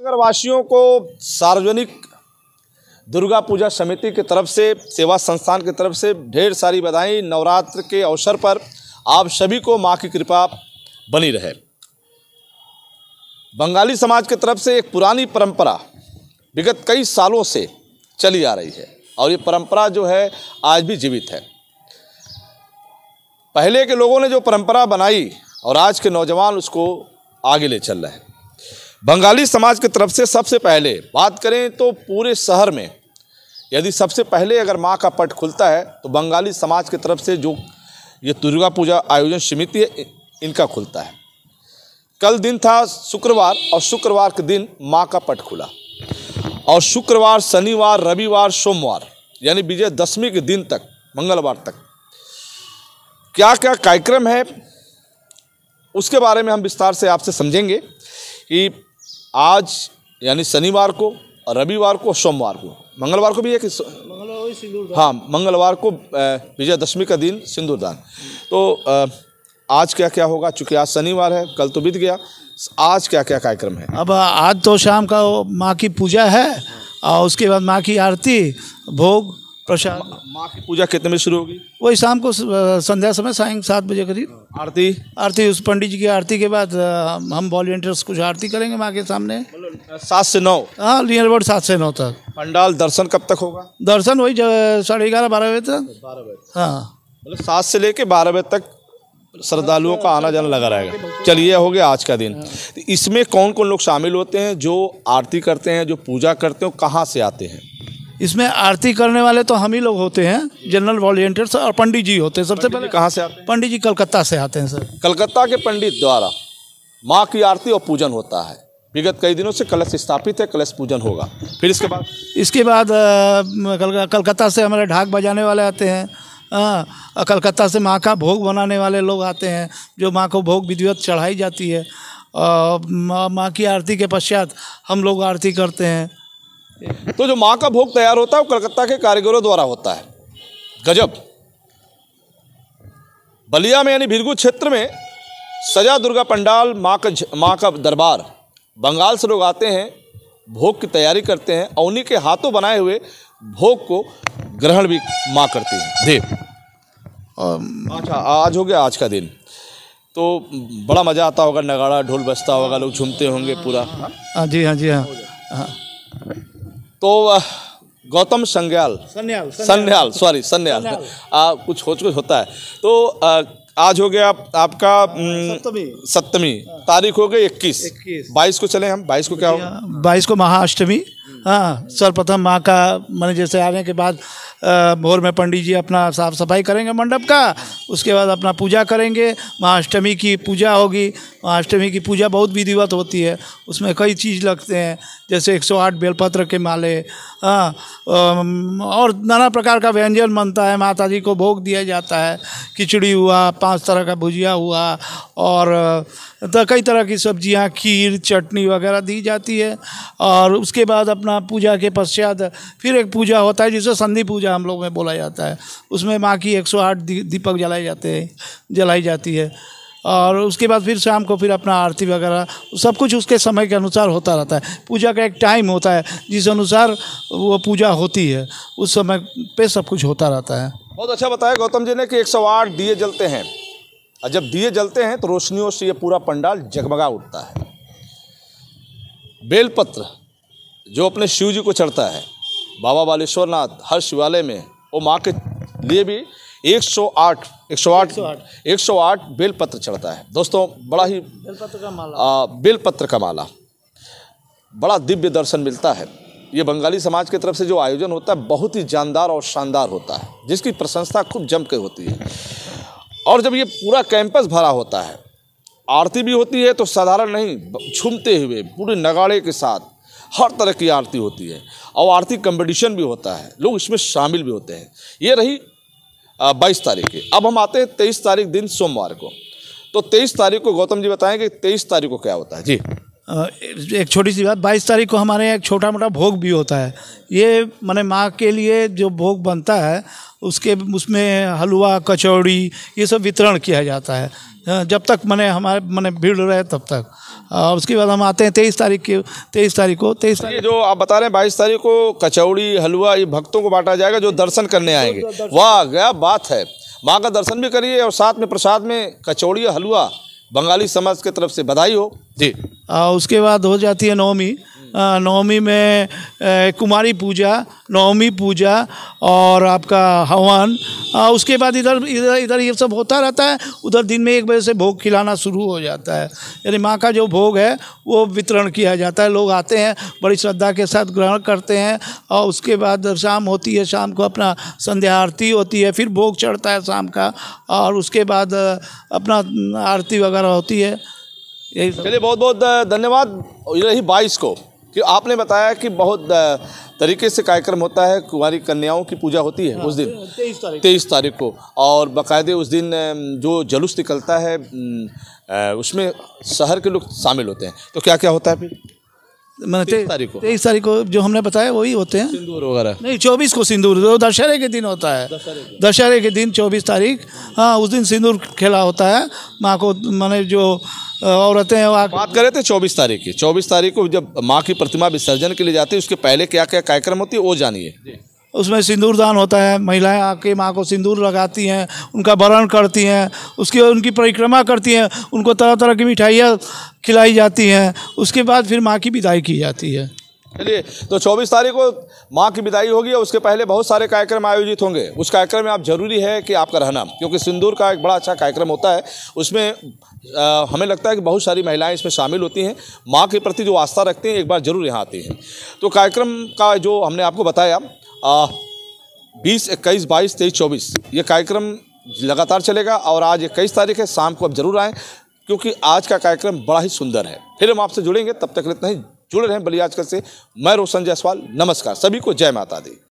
नगर वासियों को सार्वजनिक दुर्गा पूजा समिति की तरफ़ से, सेवा संस्थान की तरफ़ से ढेर सारी बधाई। नवरात्र के अवसर पर आप सभी को माँ की कृपा बनी रहे। बंगाली समाज की तरफ़ से एक पुरानी परंपरा विगत कई सालों से चली आ रही है और ये परंपरा जो है, आज भी जीवित है। पहले के लोगों ने जो परंपरा बनाई और आज के नौजवान उसको आगे ले चल रहे हैं। बंगाली समाज की तरफ़ से सबसे पहले, बात करें तो पूरे शहर में, यदि सबसे पहले अगर माँ का पट खुलता है तो बंगाली समाज की तरफ़ से जो ये दुर्गा पूजा आयोजन समिति है इनका खुलता है। कल दिन था शुक्रवार और शुक्रवार के दिन माँ का पट खुला। और शुक्रवार, शनिवार, रविवार, सोमवार, यानी विजयदशमी के दिन तक, मंगलवार तक। क्या क्या कार्यक्रम है, उसके बारे में हम विस्तार से आपसे समझेंगे कि आज यानी शनिवार को रविवार को सोमवार को। मंगलवार को भी है कि हाँ मंगलवार को विजयदशमी का दिन सिंदूरदान तो आज क्या क्या होगा? चूँकि आज शनिवार है कल तो बीत गया। आज क्या क्या कार्यक्रम है? अब आज तो शाम का माँ की पूजा है और उसके बाद माँ की आरती भोग प्रसाद। माँ की पूजा कितने बजे शुरू होगी? वही शाम को संध्या समय सायं सात बजे करीब। आरती? आरती उस पंडित जी की आरती के बाद हम वॉल्टियर्स कुछ आरती करेंगे माँ के सामने। सात से नौ? हाँ नियर अबाउट सात से नौ तक। पंडाल दर्शन कब तक होगा? दर्शन वही साढ़े ग्यारह बारह बजे तक। बारह बजे हाँ। मतलब सात से लेके बारह बजे तक श्रद्धालुओं का आना जाना लगा रहेगा। चलिए हो गया आज का दिन। तो इसमें कौन कौन लोग शामिल होते हैं जो आरती करते हैं जो पूजा करते हैं कहाँ से आते हैं? इसमें आरती करने वाले तो हम ही लोग होते हैं जनरल वॉल्टियर्स और पंडित जी होते हैं सबसे पहले। कहाँ से आते हैं? पंडित जी कलकत्ता से आते हैं सर। कलकत्ता के पंडित द्वारा माँ की आरती और पूजन होता है। विगत कई दिनों से कलश स्थापित है कलश पूजन होगा। फिर इसके बाद इसके बाद कल, कलकत्ता से हमारे ढाक बजाने वाले आते हैं कलकत्ता से माँ का भोग बनाने वाले लोग आते हैं जो माँ को भोग विधिवत चढ़ाई जाती है। माँ की आरती के पश्चात हम लोग आरती करते हैं। तो जो माँ का भोग तैयार होता है वो कलकत्ता के कारीगरों द्वारा होता है। गजब। बलिया में यानी भिरगू क्षेत्र में सजा दुर्गा पंडाल माँ का माँ का दरबार बंगाल से लोग आते हैं भोग की तैयारी करते हैं और उन्हीं के हाथों बनाए हुए भोग को ग्रहण भी माँ करती हैं। देव। अच्छा आज हो गया आज का दिन। तो बड़ा मज़ा आता होगा नगाड़ा ढोल बजता होगा लोग झूमते होंगे पूरा। हाँ जी हाँ जी हाँ। हाँ। तो गौतम संज्ञाल सन्याल सन्याल। सॉरी सन्याल। आ, कुछ कुछ कुछ होता है। तो आ, आज हो गया आप- आपका सप्तमी। सप्तमी। तारीख हो गई इक्कीस। बाईस को चले हम। बाईस को क्या होगा बाईस को महाअष्टमी। हाँ सर्वप्रथम माँ का मैंने जैसे आने के बाद भोर में पंडित जी अपना साफ़ सफ़ाई करेंगे मंडप का, उसके बाद अपना पूजा करेंगे, महाअष्टमी की पूजा होगी, महाअष्टमी की पूजा बहुत विधिवत होती है, उसमें कई चीज़ लगते हैं, जैसे 108 बेलपत्र के माले हाँ और नाना प्रकार का व्यंजन बनता है माता जी को भोग दिया जाता है, खिचड़ी हुआ, पाँच तरह का भुजिया हुआ, और तो कई तरह की सब्ज़ियाँ खीर चटनी वगैरह दी जाती है। और उसके बाद अपना पूजा के पश्चात फिर एक पूजा होता है जिसे संधि पूजा हम लोग में बोला जाता है। उसमें माँ की 108 दी, दीपक जलाए जाते हैं जलाई जाती है। और उसके बाद फिर शाम को फिर अपना आरती वगैरह सब कुछ उसके समय के अनुसार होता रहता है। पूजा का एक टाइम होता है जिस अनुसार वो पूजा होती है उस समय पे सब कुछ होता रहता है। बहुत अच्छा बताया गौतम जी ने कि 108 दिए जलते हैं। और जब दिए जलते हैं तो रोशनियों से ये पूरा पंडाल जगमगा उठता है। बेलपत्र जो अपने शिव जी को चढ़ता है बाबा बालेश्वरनाथ हर शिवालय में वो माँ के लिए भी 108 108 108 बेलपत्र चढ़ता है। दोस्तों बड़ा ही बेलपत्र का आ, बेलपत्र का माला। बड़ा दिव्य दर्शन मिलता है। ये बंगाली समाज की तरफ़ से जो आयोजन होता है बहुत ही जानदार और शानदार होता है जिसकी प्रशंसा खूब जम के होती है। और जब ये पूरा कैंपस भरा होता है, आरती भी होती है तो साधारण नहीं झूमते हुए, पूरे नगाड़े के साथ हर तरह की आरती होती है। और आरती कंपटीशन भी होता है, लोग इसमें शामिल भी होते हैं। ये रही बाईस तारीख। की अब हम आते हैं तेईस तारीख दिन सोमवार को। तो तेईस तारीख को, गौतम जी बताएँगे तेईस तारीख को क्या होता है। जी। एक छोटी सी बात, बाईस तारीख को हमारे यहाँ एक छोटा मोटा भोग भी होता है। ये, माने माँ के लिए जो भोग बनता है उसके उसमें हलवा कचौड़ी ये सब वितरण किया जाता है। जब तक मैंने हमारे माने भीड़ रहे तब तक। और उसके बाद हम आते हैं तेईस तारीख के तेईस तारीख को तेईस तारीख जो आप बता रहे हैं बाईस तारीख को कचौड़ी हलवा ये भक्तों को बांटा जाएगा जो दर्शन करने आएँगे। वाह गया बात है। माँ का दर्शन भी करिए और साथ में प्रसाद में कचौड़ी हलवा बंगाली समाज की तरफ़ से बधाई हो। जी और उसके बाद हो जाती है नवमी। नवमी में कुमारी पूजा, नवमी पूजा और आपका हवन उसके बाद इधर इधर इधर ये सब होता रहता है। उधर दिन में एक बजे से भोग खिलाना शुरू हो जाता है। यानी माँ का जो भोग है, वो वितरण किया जाता है। लोग आते हैं, बड़ी श्रद्धा के साथ ग्रहण करते हैं और उसके बाद शाम होती है, शाम को अपना संध्या आरती होती है, फिर भोग चढ़ता है शाम का और उसके बाद अपना आरती वगैरह होती है। यही चलिए बहुत बहुत धन्यवाद। यही बाईस को। कि आपने बताया कि बहुत तरीके से कार्यक्रम होता है कुंवारी कन्याओं की पूजा होती है उस दिन। तेईस तारीख तेईस तारीख को। और बाकायदे उस दिन जो जुलूस निकलता है उसमें शहर के लोग शामिल होते हैं। तो क्या क्या होता है फिर? मैंने तेईस तारीख को? तेईस तारीख को जो हमने बताया वही होते हैं। सिंदूर वगैरह। नहीं चौबीस को सिंदूर वो दशहरे के दिन होता है। दशहरे के दिन चौबीस तारीख। हाँ उस दिन सिंदूर खेला होता है। माँ को मैंने जो औरतें हैं बात कर रहे थे चौबीस तारीख की। चौबीस तारीख को जब माँ की प्रतिमा विसर्जन के लिए जाती है उसके पहले क्या क्या कार्यक्रम होती है वो जानिए। उसमें सिंदूर दान होता है महिलाएँ आके माँ को सिंदूर लगाती हैं उनका वरण करती हैं उसके बाद उनकी परिक्रमा करती हैं उनको तरह तरह की मिठाइयाँ खिलाई जाती हैं उसके बाद फिर माँ की विदाई की जाती है। चलिए तो 24 तारीख को माँ की विदाई होगी और उसके पहले बहुत सारे कार्यक्रम आयोजित होंगे। उस कार्यक्रम में आप ज़रूरी है कि आपका रहना क्योंकि सिंदूर का एक बड़ा अच्छा कार्यक्रम होता है। उसमें अ, हमें लगता है कि बहुत सारी महिलाएँ इसमें शामिल होती हैं। माँ के प्रति जो आस्था रखती हैं एक बार ज़रूर यहाँ आती हैं। तो कार्यक्रम का जो हमने आपको बताया बीस इक्कीस बाईस तेईस चौबीस ये कार्यक्रम लगातार चलेगा और आज इक्कीस तारीख है शाम को आप ज़रूर आएँ क्योंकि आज का कार्यक्रम बड़ा ही सुंदर है। फिर हम आपसे जुड़ेंगे तब तक इतना ही। जुड़े रहें बलियाजकल से मैं रोशन जायसवाल नमस्कार सभी को जय माता दी।